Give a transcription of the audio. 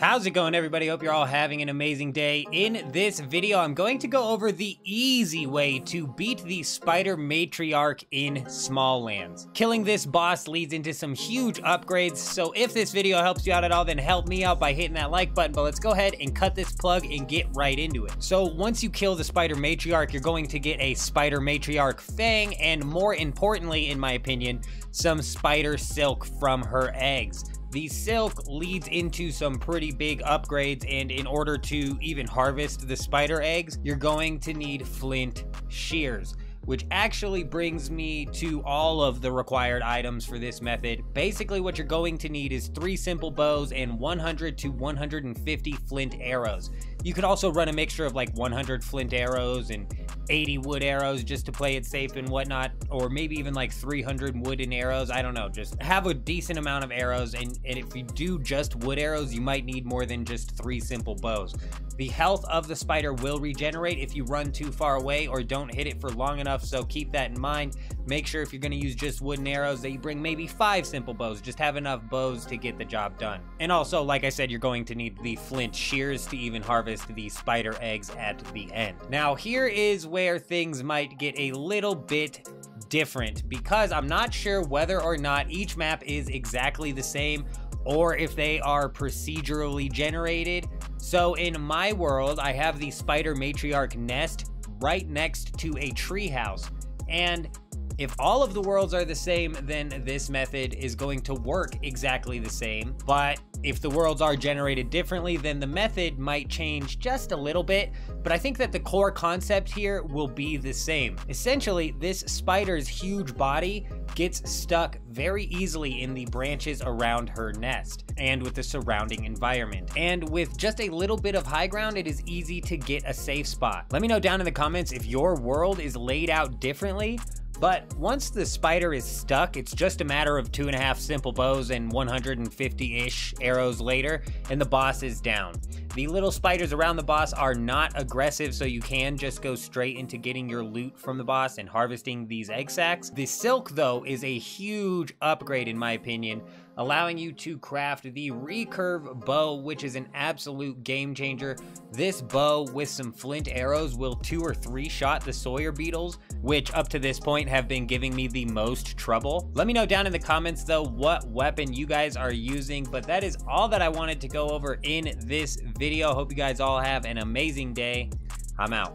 How's it going everybody? Hope you're all having an amazing day. In this video, I'm going to go over the easy way to beat the Spider Matriarch in Smallands. Killing this boss leads into some huge upgrades, so if this video helps you out at all, then help me out by hitting that like button, but let's go ahead and cut this plug and get right into it. So once you kill the Spider Matriarch, you're going to get a Spider Matriarch Fang, and more importantly, in my opinion, some Spider Silk from her eggs. The silk leads into some pretty big upgrades and in order to even harvest the spider eggs, you're going to need flint shears which actually brings me to all of the required items for this method. Basically, what you're going to need is three simple bows and 100 to 150 flint arrows. You could also run a mixture of like 100 flint arrows and 80 wood arrows just to play it safe and whatnot, or maybe even like 300 wooden arrows. I don't know. Just have a decent amount of arrows, and, and if you do just wood arrows, you might need more than just three simple bows. The health of the spider will regenerate if you run too far away or don't hit it for long enough, so keep that in mind. Make sure if you're going to use just wooden arrows that you bring maybe five simple bows. Just have enough bows to get the job done. And also, like I said, you're going to need the flint shears to even harvest the spider eggs at the end. Now, here is where things might get a little bit different because I'm not sure whether or not each map is exactly the same or if they are procedurally generated. So in my world, I have the spider matriarch nest right next to a treehouse. And if all of the worlds are the same, then this method is going to work exactly the same. But if the worlds are generated differently, then the method might change just a little bit, but I think that the core concept here will be the same. Essentially, this spider's huge body gets stuck very easily in the branches around her nest and with the surrounding environment. And with just a little bit of high ground, it is easy to get a safe spot. Let me know down in the comments if your world is laid out differently but once the spider is stuck, it's just a matter of two and a half simple bows and 150-ish arrows later, and the boss is down. The little spiders around the boss are not aggressive, so you can just go straight into getting your loot from the boss and harvesting these egg sacs. The silk, though, is a huge upgrade in my opinion, allowing you to craft the recurve bow, which is an absolute game changer. This bow with some flint arrows will two or three shot the Sawyer beetles, which up to this point have been giving me the most trouble. Let me know down in the comments though what weapon you guys are using, but that is all that I wanted to go over in this video. Hope you guys all have an amazing day. I'm out.